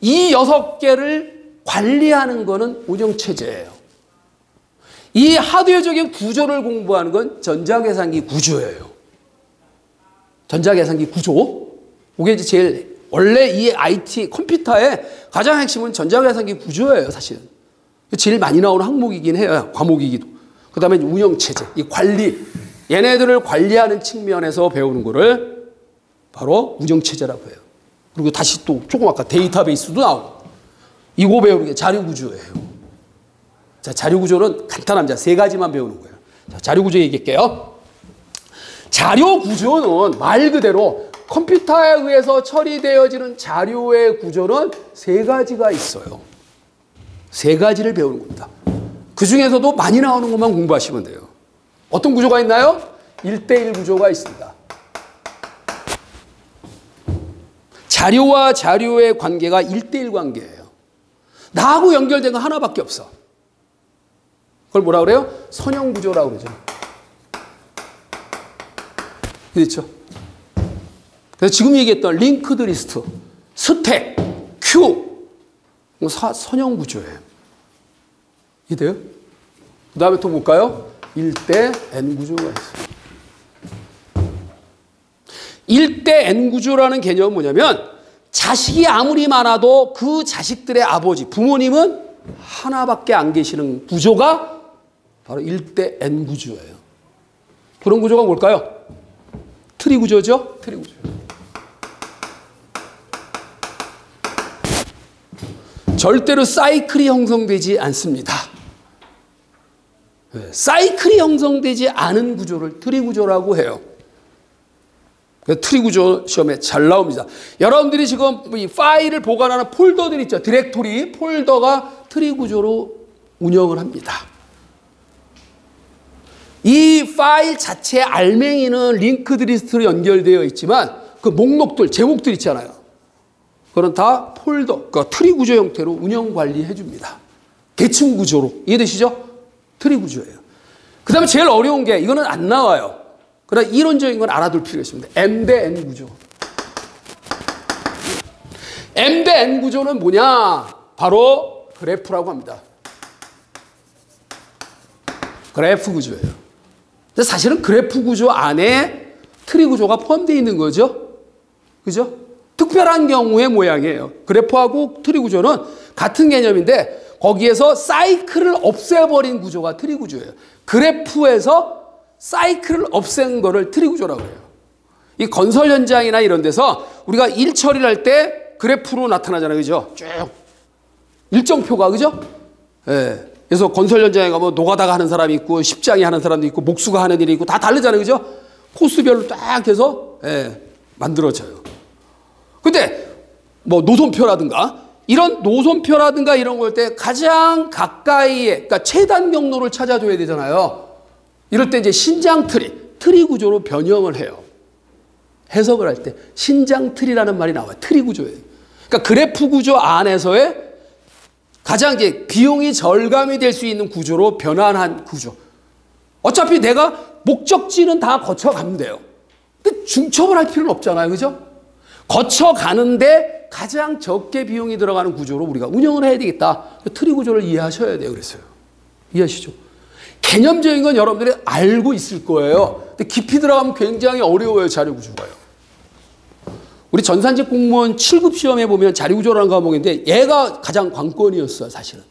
이 여섯 개를 관리하는 거는 운영체제예요. 이 하드웨어적인 구조를 공부하는 건 전자계산기 구조예요. 전자계산기 구조. 그게 이제 제일, 원래 이 IT 컴퓨터의 가장 핵심은 전자계산기 구조예요, 사실은. 제일 많이 나오는 항목이긴 해요. 과목이기도. 그 다음에 운영체제, 이 관리. 얘네들을 관리하는 측면에서 배우는 거를 바로 운영체제라고 해요. 그리고 다시 또 조금 아까 데이터베이스도 나오고. 이거 배우는 게 자료구조예요. 자, 자료구조는 간단합니다. 세 가지만 배우는 거예요. 자, 자료구조 얘기할게요. 자료구조는 말 그대로 컴퓨터에 의해서 처리되어지는 자료의 구조는 세 가지가 있어요. 세 가지를 배우는 겁니다. 그 중에서도 많이 나오는 것만 공부하시면 돼요. 어떤 구조가 있나요? 1대1 구조가 있습니다. 자료와 자료의 관계가 1대1 관계예요. 나하고 연결된 건 하나밖에 없어. 그걸 뭐라 그래요? 선형 구조라고 그러죠. 그렇죠? 그래서 지금 얘기했던 linked list, 스택, 큐, 사, 선형 구조예요. 이해돼요? 그 다음에 또 볼까요? 1대 N 구조가 있어요. 1대 N 구조라는 개념은 뭐냐면 자식이 아무리 많아도 그 자식들의 아버지, 부모님은 하나밖에 안 계시는 구조가 바로 1대 N 구조예요. 그런 구조가 뭘까요? 트리 구조죠? 트리 구조. 절대로 사이클이 형성되지 않습니다. 네, 사이클이 형성되지 않은 구조를 트리 구조라고 해요. 트리 구조 시험에 잘 나옵니다. 여러분들이 지금 이 파일을 보관하는 폴더들 있죠. 디렉토리 폴더가 트리 구조로 운영을 합니다. 이 파일 자체의 알맹이는 linked list로 연결되어 있지만 그 목록들, 제목들 있잖아요. 그건 다 폴더, 그러니까 트리 구조 형태로 운영 관리해 줍니다. 계층 구조로. 이해되시죠? 트리 구조예요. 그 다음에 제일 어려운 게 이거는 안 나와요. 그러나 이론적인 건 알아둘 필요가 있습니다. M 대 N 구조. M 대 N 구조는 뭐냐? 바로 그래프라고 합니다. 그래프 구조예요. 근데 사실은 그래프 구조 안에 트리 구조가 포함되어 있는 거죠. 그죠? 특별한 경우의 모양이에요. 그래프하고 트리 구조는 같은 개념인데 거기에서 사이클을 없애버린 구조가 트리 구조예요. 그래프에서 사이클을 없앤 거를 트리 구조라고 해요. 이 건설 현장이나 이런 데서 우리가 일 처리를 할 때 그래프로 나타나잖아요. 그죠? 쭉. 일정표가, 그죠? 예. 그래서 건설 현장에 가면 노가다가 하는 사람이 있고 십장이 하는 사람도 있고 목수가 하는 일이 있고 다 다르잖아요. 그죠? 코스별로 딱 해서 예, 만들어져요. 근데 뭐 노선표라든가 이런 노선표라든가 이런 걸 때 가장 가까이에 그러니까 최단 경로를 찾아줘야 되잖아요. 이럴 때 이제 신장 트리, 트리 구조로 변형을 해요. 해석을 할 때 신장 트리라는 말이 나와요. 트리 구조예요. 그러니까 그래프 구조 안에서의 가장 이제 비용이 절감이 될 수 있는 구조로 변환한 구조. 어차피 내가 목적지는 다 거쳐가면 돼요. 근데 중첩을 할 필요는 없잖아요. 그죠? 거쳐가는데 가장 적게 비용이 들어가는 구조로 우리가 운영을 해야 되겠다. 트리 구조를 이해하셔야 돼요. 그랬어요. 이해하시죠? 개념적인 건 여러분들이 알고 있을 거예요. 근데 깊이 들어가면 굉장히 어려워요. 자료 구조가요. 우리 전산직 공무원 7급 시험에 보면 자료구조라는 과목인데 얘가 가장 관건이었어요, 사실은.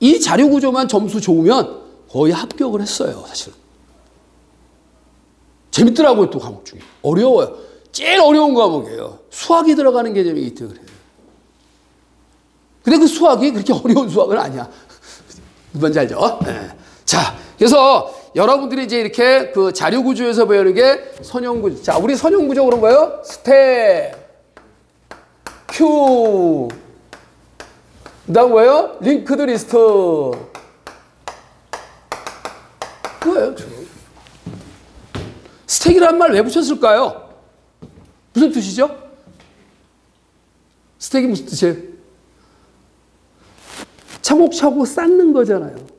이 자료구조만 점수 좋으면 거의 합격을 했어요, 사실은. 재밌더라고요, 또 과목 중에. 어려워요. 제일 어려운 과목이에요. 수학이 들어가는 개념이기 때문에 그래요. 근데 그 수학이 그렇게 어려운 수학은 아니야. 뭔지 알죠? 네. 자, 그래서 여러분들이 이제 이렇게 그 자료 구조에서 배우는 게 선형 구조. 자, 우리 선형 구조 그런 거예요? 스택, 큐, 그다음 뭐예요? linked list. 그거예요. 스택이라는 말 왜 붙였을까요? 무슨 뜻이죠? 스택이 무슨 뜻이에요? 차곡차곡 쌓는 거잖아요.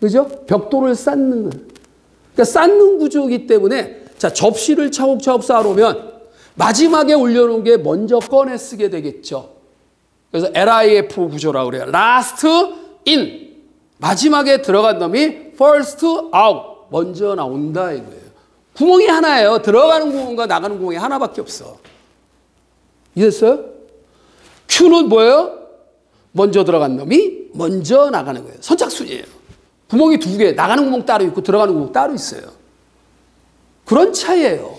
그죠? 벽돌을 쌓는 거. 그러니까 쌓는 구조이기 때문에 자, 접시를 차곡차곡 쌓아놓으면 마지막에 올려놓은 게 먼저 꺼내 쓰게 되겠죠. 그래서 LIF 구조라고 그래요. last in. 마지막에 들어간 놈이 first out. 먼저 나온다 이거예요. 구멍이 하나예요. 들어가는 구멍과 나가는 구멍이 하나밖에 없어. 이해됐어요? Q는 뭐예요? 먼저 들어간 놈이 먼저 나가는 거예요. 선착순이에요. 구멍이 두 개, 나가는 구멍 따로 있고 들어가는 구멍 따로 있어요. 그런 차이예요.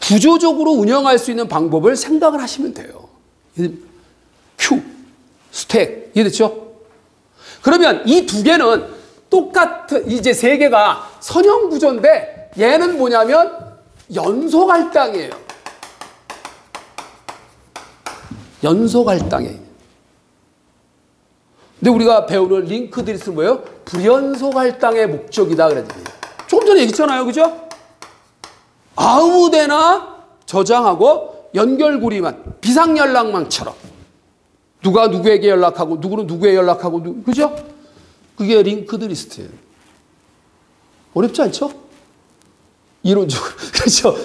구조적으로 운영할 수 있는 방법을 생각을 하시면 돼요. Q, 스택, 이해됐죠? 그러면 이 두 개는 똑같은, 이제 세 개가 선형 구조인데 얘는 뭐냐면 연속 할당이에요. 연속 할당이에요. 근데 우리가 배우는 링크드리스는 뭐예요? 불연속 할당의 목적이다 그랬더니 조금 전에 얘기했잖아요. 그죠? 아무데나 저장하고 연결고리만 비상연락망처럼 누가 누구에게 연락하고 누구는 누구에 연락하고 누, 그죠? 그게 linked list예요. 어렵지 않죠? 이론적으로 그렇죠?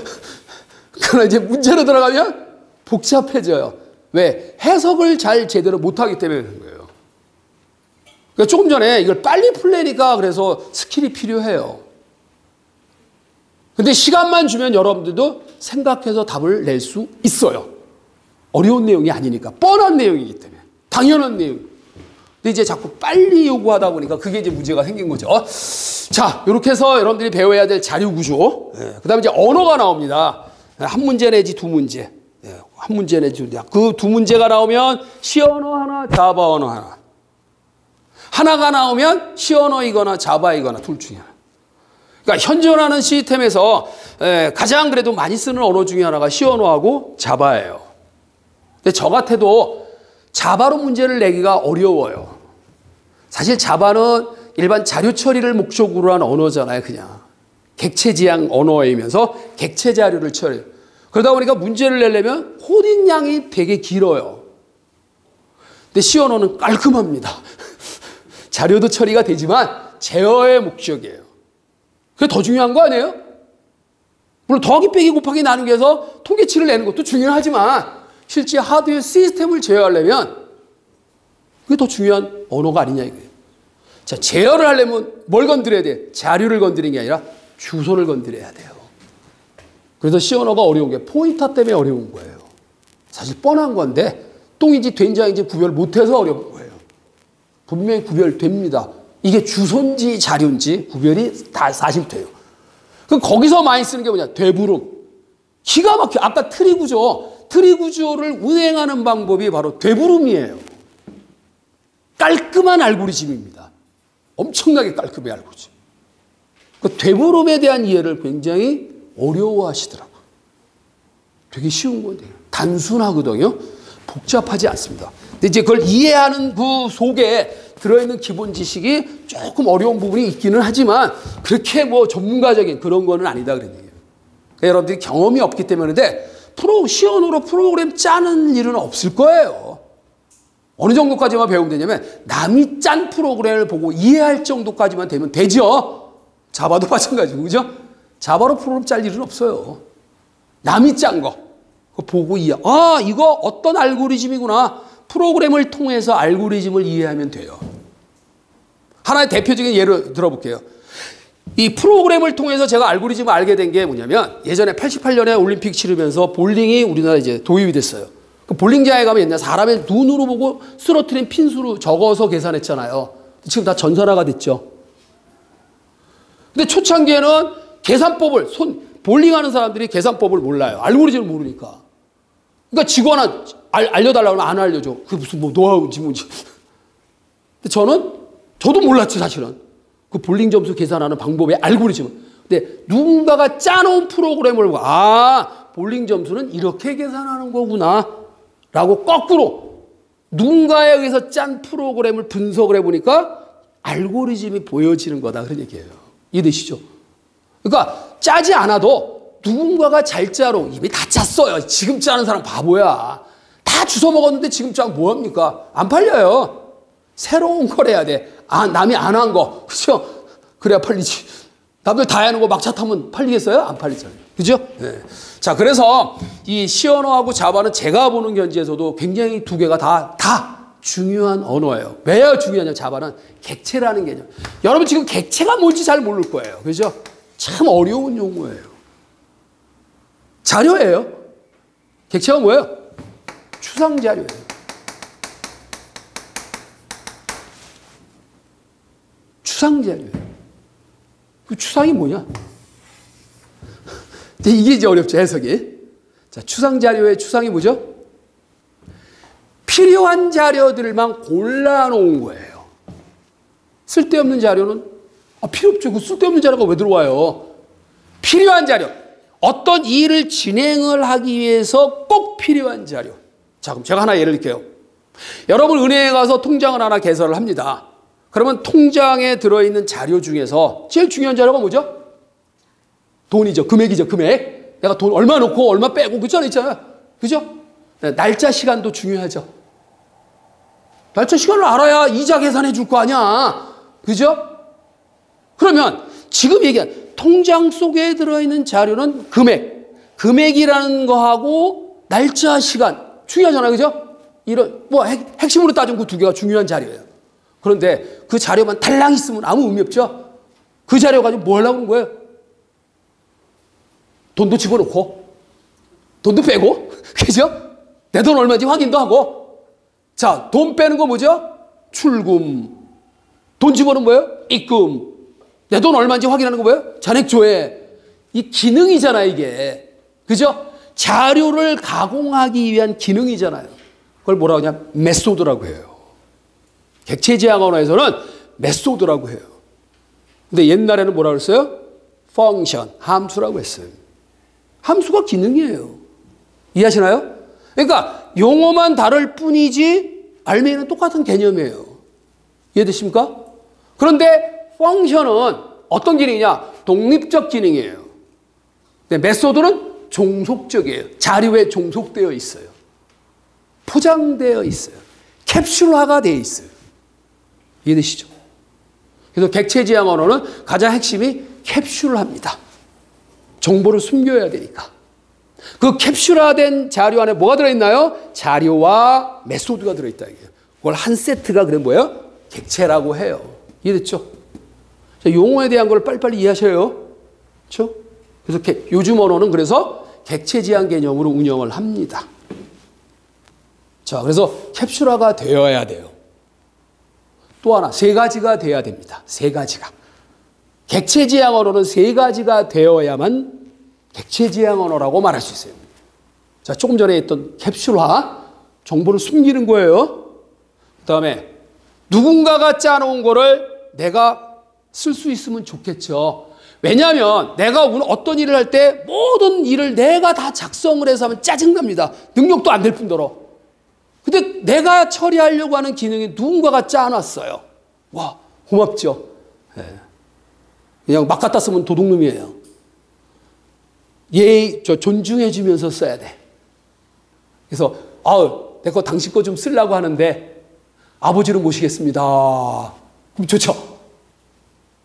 그러나 이제 문제로 들어가면 복잡해져요. 왜? 해석을 잘 제대로 못하기 때문에 그런 거예요. 그러니까 조금 전에 이걸 빨리 풀려니까 그래서 skill이 필요해요. 근데 시간만 주면 여러분들도 생각해서 답을 낼 수 있어요. 어려운 내용이 아니니까. 뻔한 내용이기 때문에. 당연한 내용. 근데 이제 자꾸 빨리 요구하다 보니까 그게 이제 문제가 생긴 거죠. 자, 이렇게 해서 여러분들이 배워야 될 자료 구조. 네. 그 다음에 이제 언어가 나옵니다. 한 문제 내지 두 문제. 네. 한 문제 내지 두 문제. 그 두 문제가 나오면 C 언어 하나, 자바 언어 하나. 하나가 나오면 C 언어이거나 자바이거나 둘 중에 하나. 그러니까 현존하는 시스템에서 가장 그래도 많이 쓰는 언어 중에 하나가 C 언어하고 자바예요. 근데 저 같아도 자바로 문제를 내기가 어려워요. 사실 자바는 일반 자료 처리를 목적으로 한 언어잖아요, 그냥. 객체 지향 언어이면서 객체 자료를 처리. 그러다 보니까 문제를 내려면 코딩 양이 되게 길어요. 근데 C 언어는 깔끔합니다. 자료도 처리가 되지만 제어의 목적이에요. 그게 더 중요한 거 아니에요? 물론 더하기 빼기 곱하기 나누기 해서 통계치를 내는 것도 중요하지만 실제 하드웨어 시스템을 제어하려면 그게 더 중요한 언어가 아니냐 이거예요. 자, 제어를 하려면 뭘 건드려야 돼? 자료를 건드리는 게 아니라 주소를 건드려야 돼요. 그래서 C 언어가 어려운 게 포인터 때문에 어려운 거예요. 사실 뻔한 건데 똥인지 된장인지 구별 못해서 어려운 거예요. 분명히 구별됩니다. 이게 주소인지 자료인지 구별이 다 사실 돼요. 그 거기서 많이 쓰는 게 뭐냐? 되부름. 기가 막혀. 아까 트리 구조. 트리 구조를 운행하는 방법이 바로 되부름이에요. 깔끔한 알고리즘입니다. 엄청나게 깔끔해 알고리즘. 그 되부름에 대한 이해를 굉장히 어려워하시더라고요. 되게 쉬운 건데 단순하거든요. 복잡하지 않습니다. 근데 이제 그걸 이해하는 그 속에 들어있는 기본 지식이 조금 어려운 부분이 있기는 하지만 그렇게 뭐 전문가적인 그런 거는 아니다 그런 얘기예요. 그러니까 여러분들이 경험이 없기 때문인데 프로 시연으로 프로그램 짜는 일은 없을 거예요. 어느 정도까지만 배우면 되냐면 남이 짠 프로그램을 보고 이해할 정도까지만 되면 되죠. 자바도 마찬가지고 그죠? 자바로 프로그램 짤 일은 없어요. 남이 짠 거. 보고 이해. 아 이거 어떤 알고리즘이구나. 프로그램을 통해서 알고리즘을 이해하면 돼요. 하나의 대표적인 예를 들어볼게요. 이 프로그램을 통해서 제가 알고리즘을 알게 된 게 뭐냐면 예전에 88년에 올림픽 치르면서 볼링이 우리나라에 이제 도입이 됐어요. 그 볼링장에 가면 옛날 사람의 눈으로 보고 쓰러트린 핀수로 적어서 계산했잖아요. 지금 다 전산화가 됐죠. 근데 초창기에는 계산법을 손 볼링하는 사람들이 계산법을 몰라요. 알고리즘을 모르니까. 그러니까 지구 하나 알, 려달라고 하면 안 알려줘. 그 무슨 뭐 노하우인지 뭔지. 근데 저는 저도 몰랐지 사실은. 그 볼링 점수 계산하는 방법의 알고리즘을. 근데 누군가가 짜놓은 프로그램을 보고 아 볼링 점수는 이렇게 계산하는 거구나 라고 거꾸로 누군가에 의해서 짠 프로그램을 분석을 해보니까 알고리즘이 보여지는 거다 그런 얘기예요. 이해되시죠? 그러니까 짜지 않아도 누군가가 잘 짜로 이미 다 짰어요. 지금 짜는 사람 바보야. 다 주워 먹었는데 지금 짜 뭐합니까? 안 팔려요. 새로운 걸 해야 돼. 아, 남이 안 한 거. 그죠? 그래야 팔리지. 남들 다 하는 거 막차 타면 팔리겠어요? 안 팔리잖아요. 그죠? 네. 자, 그래서 이 시언어하고 자바는 제가 보는 견지에서도 굉장히 두 개가 다, 다 중요한 언어예요. 왜 중요하냐, 자바는 객체라는 개념. 여러분 지금 객체가 뭔지 잘 모를 거예요. 그죠? 참 어려운 용어예요. 자료예요. 객체가 뭐예요? 추상 자료예요. 추상 자료예요. 그 추상이 뭐냐? 이게 이제 어렵죠, 해석이. 자, 추상 자료의 추상이 뭐죠? 필요한 자료들만 골라놓은 거예요. 쓸데없는 자료는 아, 필요 없죠. 그 쓸데없는 자료가 왜 들어와요? 필요한 자료. 어떤 일을 진행을 하기 위해서 꼭 필요한 자료. 자, 그럼 제가 하나 예를 들게요. 여러분 은행에 가서 통장을 하나 개설을 합니다. 그러면 통장에 들어있는 자료 중에서 제일 중요한 자료가 뭐죠? 돈이죠. 금액이죠. 금액. 내가 돈 얼마 넣고 얼마 빼고 그잖아 있잖아요. 그죠? 네, 날짜 시간도 중요하죠. 날짜 시간을 알아야 이자 계산해 줄 거 아니야. 그죠? 그러면 지금 얘기한 통장 속에 들어있는 자료는 금액. 금액이라는 거하고 날짜 시간. 중요하잖아요. 그죠? 이런, 뭐, 핵, 핵심으로 따지면 그 두 개가 중요한 자료예요. 그런데 그 자료만 달랑 있으면 아무 의미 없죠? 그 자료 가지고 뭐 하려고 그런 거예요? 돈도 집어넣고, 돈도 빼고, 그죠? 내 돈 얼마인지 확인도 하고. 자, 돈 빼는 거 뭐죠? 출금. 돈 집어넣은 거예요? 입금. 내 돈 얼마인지 확인하는 거 뭐예요? 잔액조회. 이 기능이잖아요, 이게. 그죠? 자료를 가공하기 위한 기능이잖아요. 그걸 뭐라고 하냐? method라고 해요. 객체지향 언어에서는 method라고 해요. 근데 옛날에는 뭐라고 했어요? function, 함수라고 했어요. 함수가 기능이에요. 이해하시나요? 그러니까 용어만 다를 뿐이지 알맹이는 똑같은 개념이에요. 이해되십니까? 그런데 function은 어떤 기능이냐? 독립적 기능이에요. method는 종속적이에요. 자료에 종속되어 있어요. 포장되어 있어요. 캡슐화가 되어 있어요. 이해되시죠? 그래서 객체지향 언어는 가장 핵심이 캡슐화입니다. 정보를 숨겨야 되니까. 그 캡슐화된 자료 안에 뭐가 들어있나요? 자료와 method가 들어있다. 이게요. 그걸 한 세트가 그래 뭐예요? 객체라고 해요. 이해됐죠? 용어에 대한 걸 빨리빨리 이해하셔요. 그렇죠? 그래서 요즘 언어는 그래서 객체 지향 개념으로 운영을 합니다. 자, 그래서 캡슐화가 되어야 돼요. 또 하나, 세 가지가 돼야 됩니다. 세 가지가. 객체 지향 언어는 세 가지가 되어야만 객체 지향 언어라고 말할 수 있어요. 자, 조금 전에 했던 캡슐화, 정보를 숨기는 거예요. 그 다음에 누군가가 짜놓은 거를 내가 쓸 수 있으면 좋겠죠. 왜냐하면 내가 어떤 일을 할 때 모든 일을 내가 다 작성을 해서 하면 짜증납니다. 능력도 안 될 뿐더러. 근데 내가 처리하려고 하는 기능이 누군가가 짜놨어요. 와, 고맙죠. 네. 그냥 막 갖다 쓰면 도둑놈이에요. 예, 저 존중해주면서 써야 돼. 그래서, 아우, 내 거 당신 거 좀 쓰려고 하는데, 아버지를 모시겠습니다. 그럼 좋죠.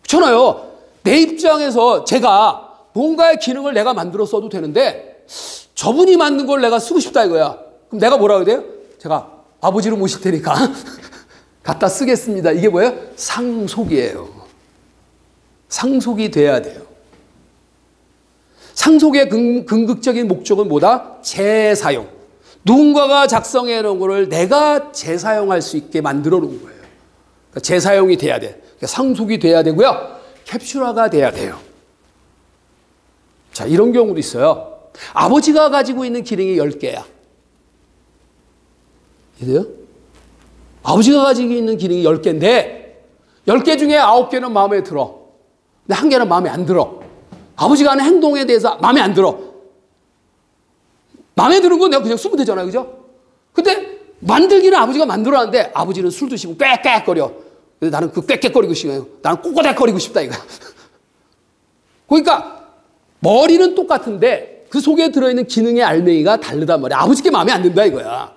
그렇잖아요. 내 입장에서 제가 뭔가의 기능을 내가 만들어 써도 되는데 저분이 만든 걸 내가 쓰고 싶다 이거야. 그럼 내가 뭐라고 해야 돼요? 제가 아버지로 모실 테니까 갖다 쓰겠습니다. 이게 뭐예요? 상속이에요. 상속이 돼야 돼요. 상속의 근, 극적인 목적은 뭐다? 재사용. 누군가가 작성해 놓은 거를 내가 재사용할 수 있게 만들어 놓은 거예요. 그러니까 재사용이 돼야 돼. 그러니까 상속이 돼야 되고요. 캡슐화가 돼야 돼요. 자, 이런 경우도 있어요. 아버지가 가지고 있는 기능이 10개야. 이해돼요? 아버지가 가지고 있는 기능이 10개인데, 10개 중에 9개는 마음에 들어. 근데 한 개는 마음에 안 들어. 아버지가 하는 행동에 대해서 마음에 안 들어. 마음에 드는 건 내가 그냥 쓰면 되잖아요. 그죠? 근데 만들기는 아버지가 만들어놨는데 아버지는 술 드시고 꽥꽥거려. 나는 그 꽥꽥거리고 싶어요. 나는 꼬꼬닥거리고 싶다 이거야. 그러니까 머리는 똑같은데 그 속에 들어있는 기능의 알맹이가 다르단 말이야. 아버지께 마음에 안 든다 이거야.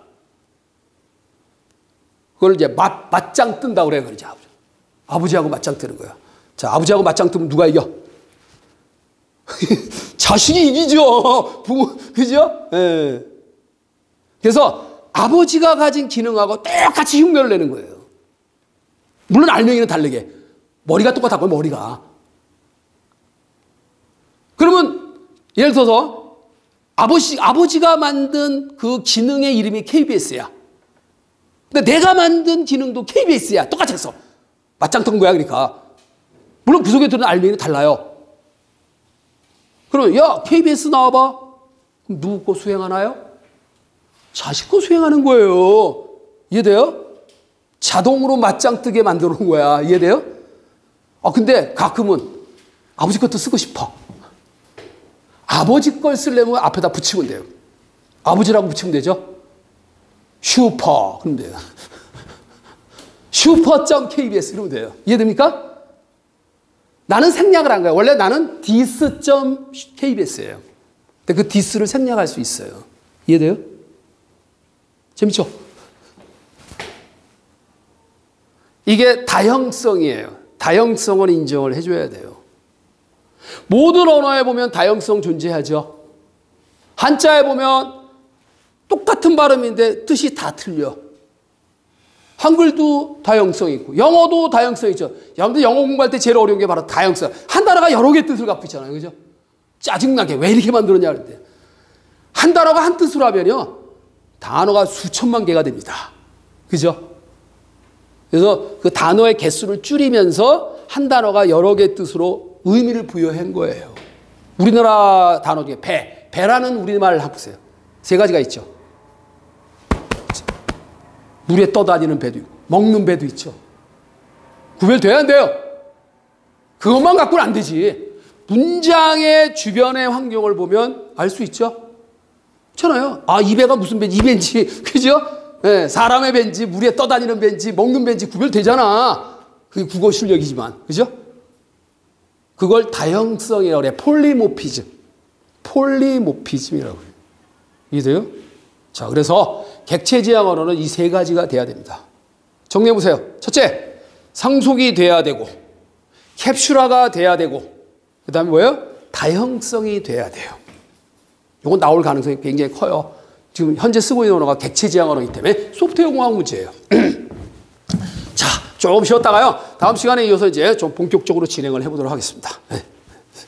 그걸 이제 맞, 맞짱 뜬다고 그래, 그러지. 아버지. 아버지하고 맞짱 뜨는 거야. 자, 아버지하고 맞짱 뜨면 누가 이겨? 자식이 이기죠. 부모, 그죠? 예. 그래서 아버지가 가진 기능하고 똑같이 흉내를 내는 거예요. 물론 알맹이는 다르게. 머리가 똑같았고, 머리가. 그러면, 예를 들어서, 아버지, 아버지가 만든 그 기능의 이름이 KBS야. 근데 내가 만든 기능도 KBS야. 똑같이 했어. 맞짱 뜬 거야, 그러니까. 물론 그 속에 들은 알맹이는 달라요. 그러면, 야, KBS 나와봐. 그럼 누구 거 수행하나요? 자식 거 수행하는 거예요. 이해돼요? 자동으로 맞짱 뜨게 놓은 거야. 이해돼요? 아, 근데 가끔은 아버지 것도 쓰고 싶어. 아버지 걸 쓰려면 앞에다 붙이면 돼요. 아버지라고 붙이면 되죠? 슈퍼. 그러면 돼요. 슈퍼.kbs 이러면 돼요. 이해됩니까? 나는 생략을 한 거야. 원래 나는 dis.kbs예요. 근데 그 dis를 생략할 수 있어요. 이해돼요? 재밌죠? 이게 다형성이에요. 다형성을 인정을 해줘야 돼요. 모든 언어에 보면 다형성 존재하죠. 한자에 보면 똑같은 발음인데 뜻이 다 틀려. 한글도 다형성 있고 영어도 다형성 있죠. 여러분들 영어 공부할 때 제일 어려운 게 바로 다형성. 한 단어가 여러 개 뜻을 갖고 있잖아요. 그죠? 짜증나게 왜 이렇게 만들었냐 그런데 한 단어가 한 뜻으로 하면요. 단어가 수천만 개가 됩니다. 그죠? 그래서 그 단어의 개수를 줄이면서 한 단어가 여러 개 뜻으로 의미를 부여한 거예요. 우리나라 단어 중에 배, 배라는 우리말 한번 보세요. 세 가지가 있죠. 물에 떠다니는 배도 있고, 먹는 배도 있죠. 구별돼야 안 돼요. 그것만 갖고는 안 되지. 문장의 주변의 환경을 보면 알 수 있죠. 그렇잖아요. 아, 이 배가 무슨 배인지, 이 배인지, 그죠? 네, 사람의 배인지, 물에 떠다니는 배인지, 먹는 배인지 구별되잖아. 그게 국어 실력이지만, 그죠? 그걸 다형성이라고 그래. 폴리모피즘. 폴리모피즘이라고 그래요. 이해돼요? 자, 그래서 객체지향 언어는 이 세 가지가 돼야 됩니다. 정리해 보세요. 첫째, 상속이 돼야 되고, 캡슐화가 돼야 되고, 그 다음에 뭐예요? 다형성이 돼야 돼요. 이건 나올 가능성이 굉장히 커요. 지금 현재 쓰고 있는 언어가 객체 지향 언어이기 때문에 소프트웨어 공학 문제예요. 자, 조금 쉬었다가요. 다음 시간에 이어서 이제 좀 본격적으로 진행을 해보도록 하겠습니다. 네.